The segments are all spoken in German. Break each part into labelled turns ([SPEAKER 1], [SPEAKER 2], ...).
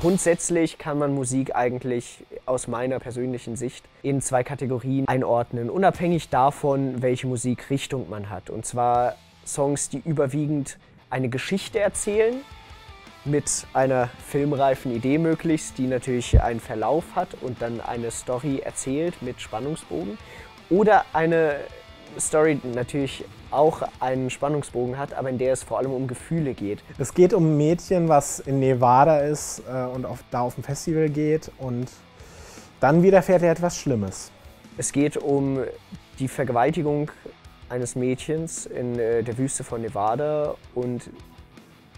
[SPEAKER 1] Grundsätzlich kann man Musik eigentlich aus meiner persönlichen Sicht in zwei Kategorien einordnen, unabhängig davon, welche Musikrichtung man hat. Und zwar Songs, die überwiegend eine Geschichte erzählen, mit einer filmreifen Idee möglichst, die natürlich einen Verlauf hat und dann eine Story erzählt mit Spannungsbogen. Oder eine Story natürlich auch einen Spannungsbogen hat, aber in der es vor allem um Gefühle geht.
[SPEAKER 2] Es geht um ein Mädchen, was in Nevada ist äh, und auf, da auf ein Festival geht und dann widerfährt ihr etwas Schlimmes.
[SPEAKER 1] Es geht um die Vergewaltigung eines Mädchens in äh, der Wüste von Nevada und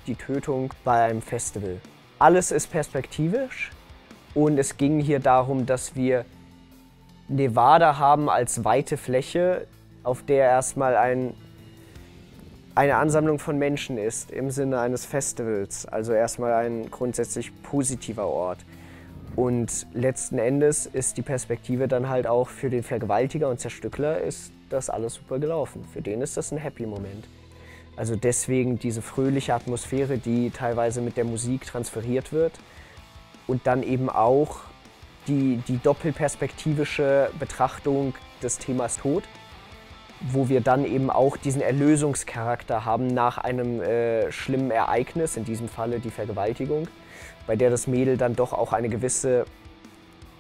[SPEAKER 1] die Tötung bei einem Festival. Alles ist perspektivisch und es ging hier darum, dass wir Nevada haben als weite Fläche, auf der erstmal ein, eine Ansammlung von Menschen ist, im Sinne eines Festivals. Also erstmal ein grundsätzlich positiver Ort. Und letzten Endes ist die Perspektive dann halt auch für den Vergewaltiger und Zerstückler ist das alles super gelaufen. Für den ist das ein Happy Moment. Also deswegen diese fröhliche Atmosphäre, die teilweise mit der Musik transferiert wird und dann eben auch die, die doppelperspektivische Betrachtung des Themas Tod wo wir dann eben auch diesen Erlösungscharakter haben nach einem äh, schlimmen Ereignis, in diesem Falle die Vergewaltigung, bei der das Mädel dann doch auch eine gewisse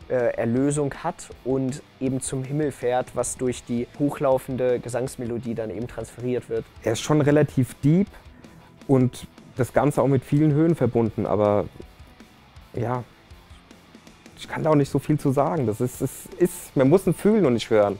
[SPEAKER 1] äh, Erlösung hat und eben zum Himmel fährt, was durch die hochlaufende Gesangsmelodie dann eben transferiert wird.
[SPEAKER 3] Er ist schon relativ deep und das Ganze auch mit vielen Höhen verbunden, aber ja, ich kann da auch nicht so viel zu sagen. Das ist, ist, ist man muss ihn fühlen und nicht hören.